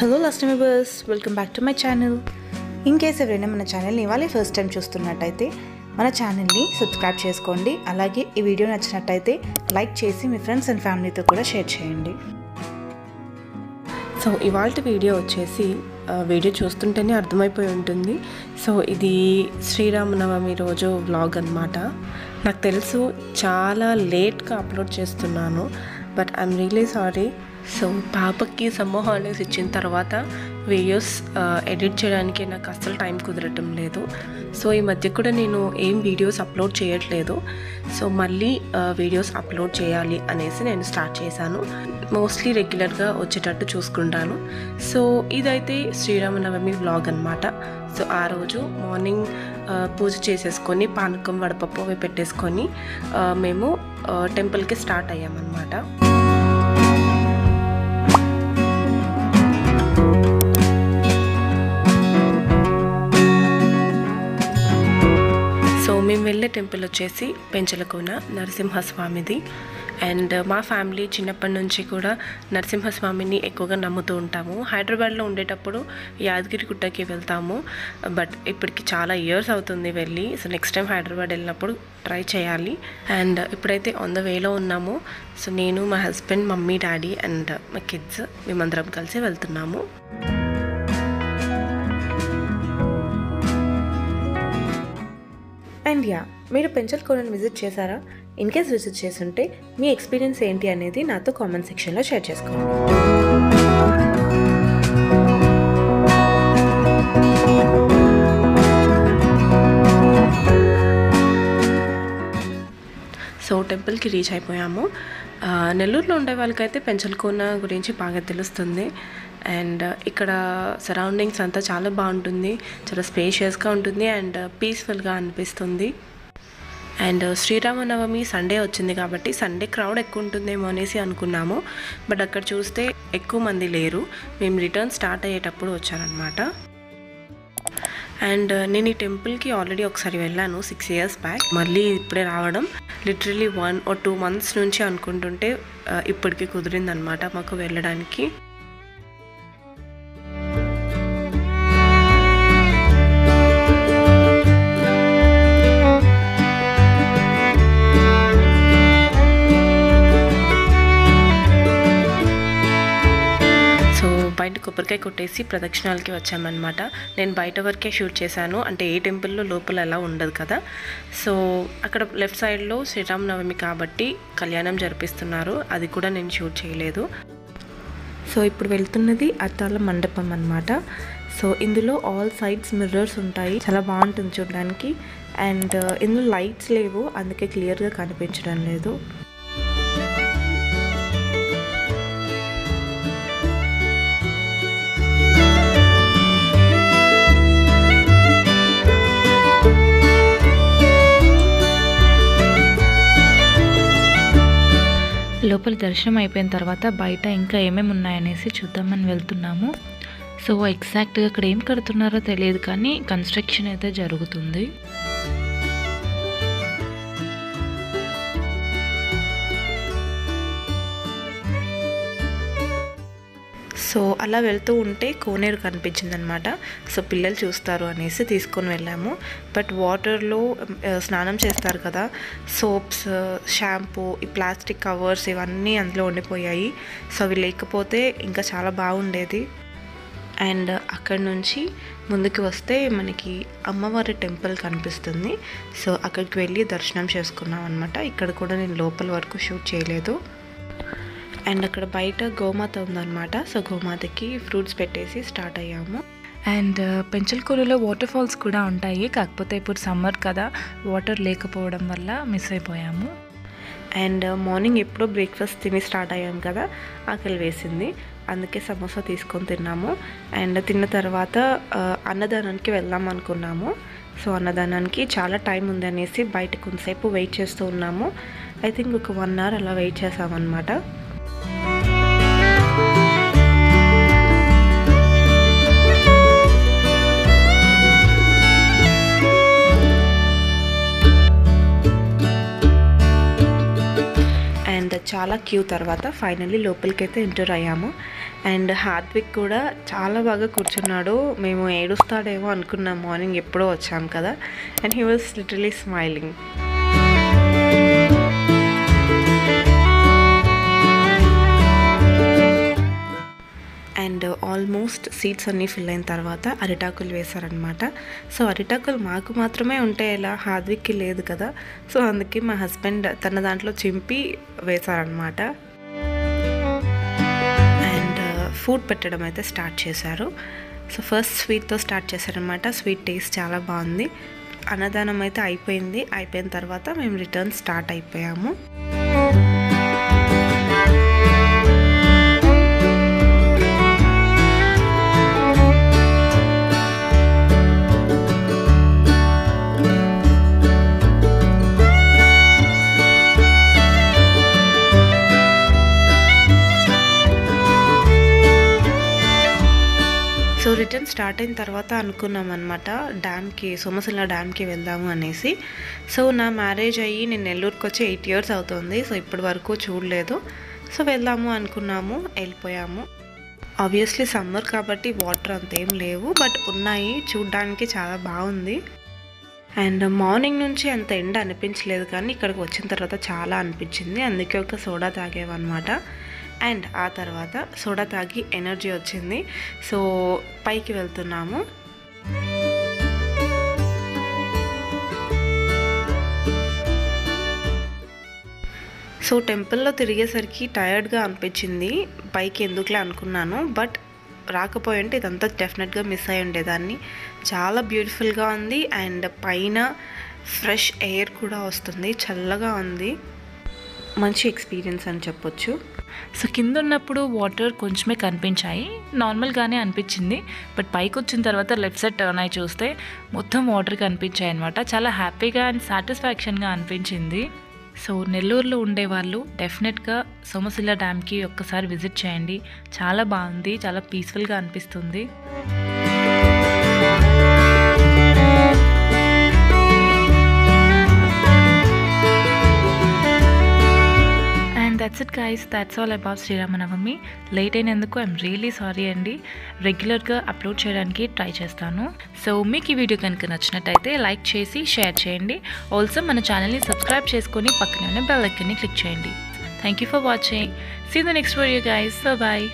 Hello last members welcome back to my channel in case ఎవరైనా మన ఛానల్ని ఇవాళ ఫస్ట్ టైం చూస్తున్నట్టయితే మన ఛానల్ని సబ్స్క్రైబ్ చేసుకోండి. అలాగే ఈ వీడియో నచ్చినట్టయితే లైక్ చేసి మీ ఫ్రెండ్స్ అండ్ ఫ్యామిలీతో కూడా షేర్ చేయండి. సో ఇవాళ వీడియో వచ్చేసి వీడియో చూస్తుంటేనే అర్థమైపోయి ఉంటుంది. సో ఇది శ్రీరామనవమి రోజు వ్లాగ్ అనమాట నాకు తెలుసు చాలా లేట్గా అప్లోడ్ చేస్తున్నాను. But I'm really sorry so పాపకి సమ్మర్ హాలిడేస్ ఇచ్చిన తర్వాత వీడియోస్ ఎడిట్ uh, చేయడానికి నాకు అస్సలు టైం కుదరటం లేదు. సో ఈ మధ్య కూడా నేను ఏం వీడియోస్ అప్లోడ్ చేయట్లేదు. సో మళ్ళీ uh, వీడియోస్ అప్లోడ్ చేయాలి అనేసి నేను స్టార్ట్ చేశాను. మోస్ట్లీ రెగ్యులర్గా వచ్చేటట్టు చూసుకుంటాను. సో ఇదైతే శ్రీరామనవమి వ్లాగ్ అనమాట సో ఆ రోజు మార్నింగ్ uh, పూజ చేసేసుకొని పానకం వడపప్పు అవి పెట్టేసుకొని మేము టెంపుల్కి స్టార్ట్ అయ్యామన్నమాట. టెంపుల్ వచ్చేసి పెంచలకోన నరసింహస్వామిది. అండ్ మా ఫ్యామిలీ చిన్నప్పటి నుంచి కూడా నరసింహస్వామిని ఎక్కువగా నమ్ముతూ ఉంటాము. హైదరాబాద్లో ఉండేటప్పుడు యాదగిరి గుట్టకి వెళ్తాము. బట్ ఇప్పటికి చాలా ఇయర్స్ అవుతుంది వెళ్ళి. సో నెక్స్ట్ టైం హైదరాబాద్ వెళ్ళినప్పుడు ట్రై చేయాలి. అండ్ ఇప్పుడైతే ఆన్ ద వేలో ఉన్నాము. సో నేను మా హస్బెండ్ మమ్మీ డాడీ అండ్ మా కిడ్స్ మేమందరం కలిసి వెళ్తున్నాము. అండ్ యా మీరు పెంచల్ కోనని విజిట్ చేశారా? ఇన్ కేస్ విజిట్ చేస్తుంటే మీ ఎక్స్పీరియన్స్ ఏంటి అనేది నాతో కామెంట్ సెక్షన్లో షేర్ చేసుకోండి. సో టెంపుల్కి రీచ్ అయిపోయాము. నెల్లూరులో ఉండే వాళ్ళకైతే పెంచల్కోన గురించి బాగా తెలుస్తుంది. అండ్ uh, ఇక్కడ సరౌండింగ్స్ అంతా చాలా బాగుంటుంది. చాలా స్పేషియస్గా ఉంటుంది అండ్ uh, పీస్ఫుల్గా అనిపిస్తుంది. అండ్ uh, శ్రీరామనవమి సండే వచ్చింది కాబట్టి సండే క్రౌడ్ ఎక్కువ ఉంటుందేమో అనేసి అనుకున్నాము. బట్ అక్కడ చూస్తే ఎక్కువ మంది లేరు. మేము రిటర్న్ స్టార్ట్ అయ్యేటప్పుడు వచ్చారనమాట అండ్ నేను ఈ టెంపుల్కి ఆల్రెడీ ఒకసారి వెళ్ళాను సిక్స్ ఇయర్స్ బ్యాక్. మళ్ళీ ఇప్పుడే రావడం. Literally one or two months నుంచి అనుకుంటుంటే ఇప్పటికీ కుదిరిందనమాట మాకు వెళ్ళడానికి. కొబ్బరికాయ కొట్టేసి ప్రదక్షిణాలకి వచ్చామన్నమాట. నేను బయట వరకే షూట్ చేశాను. అంటే ఏ టెంపుల్లో లోపల ఎలా ఉండదు కదా. సో అక్కడ లెఫ్ట్ సైడ్లో శ్రీరామనవమి కాబట్టి కళ్యాణం జరిపిస్తున్నారు. అది కూడా నేను షూట్ చేయలేదు. సో ఇప్పుడు వెళ్తున్నది అత్తాల మండపం అనమాట సో ఇందులో ఆల్ సైడ్స్ మిర్రర్స్ ఉంటాయి. చాలా బాగుంటుంది చూడడానికి. అండ్ ఇందులో లైట్స్ లేవు. అందుకే క్లియర్గా కనిపించడం లేదు. లోపల దర్శనం అయిపోయిన తర్వాత బయట ఇంకా ఏమేమి ఉన్నాయనేసి చూద్దామని వెళ్తున్నాము. సో ఎగ్జాక్ట్గా అక్కడ ఏం కడుతున్నారో తెలియదు కానీ కన్స్ట్రక్షన్ అయితే జరుగుతుంది. సో అలా వెళ్తూ ఉంటే కోనేరు కనిపించింది అనమాట సో పిల్లలు చూస్తారు అనేసి తీసుకొని వెళ్ళాము. బట్ వాటర్లో స్నానం చేస్తారు కదా. సోప్స్ షాంపూ ఈ ప్లాస్టిక్ కవర్స్ ఇవన్నీ అందులో ఉండిపోయాయి. సో అవి లేకపోతే ఇంకా చాలా బాగుండేది. అండ్ అక్కడ నుంచి ముందుకు వస్తే మనకి అమ్మవారి టెంపుల్ కనిపిస్తుంది. సో అక్కడికి వెళ్ళి దర్శనం చేసుకున్నాం అనమాట ఇక్కడ కూడా నేను లోపల వరకు షూట్ చేయలేదు. అండ్ అక్కడ బయట గోమాత ఉందన్నమాట. సో గోమాతకి ఫ్రూట్స్ పెట్టేసి స్టార్ట్ అయ్యాము. అండ్ పెంచల్కూరులో వాటర్ ఫాల్స్ కూడా ఉంటాయి. కాకపోతే ఇప్పుడు సమ్మర్ కదా వాటర్ లేకపోవడం వల్ల మిస్ అయిపోయాము. అండ్ మార్నింగ్ ఎప్పుడో బ్రేక్ఫాస్ట్ తిని స్టార్ట్ అయ్యాం కదా ఆకలి వేసింది. అందుకే సమోసా తీసుకొని తిన్నాము. అండ్ తిన్న తర్వాత ఆ, అన్నదానానికి వెళ్దాం అనుకున్నాము. సో అన్నదానానికి చాలా టైం ఉంది అనేసి బయట కొంతసేపు వెయిట్ చేస్తూ ఉన్నాము. ఐ థింక్ ఒక వన్ అవర్ అలా వెయిట్ చేసామన్నమాట. చాలా క్యూ తర్వాత ఫైనల్లీ లోపలికి అయితే ఎంటర్ అయ్యాము. అండ్ హార్ద్విక్ కూడా చాలా బాగా కూర్చున్నాడు. మేము ఏడుస్తాడేమో అనుకున్నాం. మార్నింగ్ ఎప్పుడో వచ్చాం కదా. And he was literally smiling. And almost seats అన్నీ ఫిల్ అయిన తర్వాత అరిటాకులు వేశారనమాట సో అరిటాకులు మాకు మాత్రమే ఉంటాయి ఇలా హార్ద్విక్కి లేదు కదా. సో అందుకే మా హస్బెండ్ తన దాంట్లో చింపి వేశారనమాట అండ్ ఫుడ్ పెట్టడం అయితే స్టార్ట్ చేశారు. సో ఫస్ట్ స్వీట్తో స్టార్ట్ చేశారనమాట స్వీట్ టేస్ట్ చాలా బాగుంది. అన్నదానం అయితే అయిపోయింది. అయిపోయిన తర్వాత మేము రిటర్న్ స్టార్ట్ అయిపోయాము. రిటర్న్ స్టార్ట్ అయిన తర్వాత అనుకున్నాం అనమాట డ్యామ్కి సోమశిల డ్యామ్కి వెళ్దాము అనేసి. సో నా మ్యారేజ్ అయ్యి నేను నెల్లూరుకి వచ్చి ఎయిట్ ఇయర్స్ అవుతుంది. సో ఇప్పటి వరకు చూడలేదు. సో వెళ్దాము అనుకున్నాము వెళ్ళిపోయాము. ఆబ్వియస్లీ సమ్మర్ కాబట్టి వాటర్ అంతేం లేవు బట్ ఉన్నాయి. చూడ్డానికి చాలా బాగుంది. అండ్ మార్నింగ్ నుంచి అంత ఎండ అనిపించలేదు కానీ ఇక్కడికి వచ్చిన తర్వాత చాలా అనిపించింది. అందుకే ఒక సోడా తాగేవన్నమాట. అండ్ ఆ తర్వాత సోడా తాగి ఎనర్జీ వచ్చింది. సో పైకి వెళ్తున్నాము. సో టెంపుల్లో తిరిగేసరికి టయర్డ్గా అనిపించింది. పైకి ఎందుకులే అనుకున్నాను. బట్ రాకపోయి ఉంటే ఇదంతా డెఫినెట్గా మిస్ అయి ఉండేదాన్ని. చాలా బ్యూటిఫుల్గా ఉంది. అండ్ పైన ఫ్రెష్ ఎయిర్ కూడా వస్తుంది. చల్లగా ఉంది. మంచి ఎక్స్పీరియన్స్ అని చెప్పొచ్చు. సో కింద ఉన్నప్పుడు వాటర్ కొంచెమే కనిపించాయి. నార్మల్గానే అనిపించింది. బట్ పైకి వచ్చిన తర్వాత లెఫ్ట్ సైడ్ టర్న్ అయి చూస్తే మొత్తం వాటర్ కనిపించాయి అనమాట చాలా హ్యాపీగా అండ్ సాటిస్ఫాక్షన్గా అనిపించింది. సో నెల్లూరులో ఉండేవాళ్ళు డెఫినెట్గా సోమశిల డ్యామ్కి ఒక్కసారి విజిట్ చేయండి. చాలా బాగుంది. చాలా పీస్ఫుల్గా అనిపిస్తుంది. Guys that's all about Sriramanavami late అయినందుకు ఐఎమ్ రియలీ సారీ అండి. రెగ్యులర్గా అప్లోడ్ చేయడానికి ట్రై చేస్తాను. సో మీకు ఈ వీడియో కనుక నచ్చినట్టయితే లైక్ చేసి షేర్ చేయండి. ఆల్సో మన ఛానల్ని సబ్స్క్రైబ్ చేసుకొని పక్కనే ఉన్న బెల్ ఐకన్ని క్లిక్ చేయండి. Thank you for watching see the next video guys bye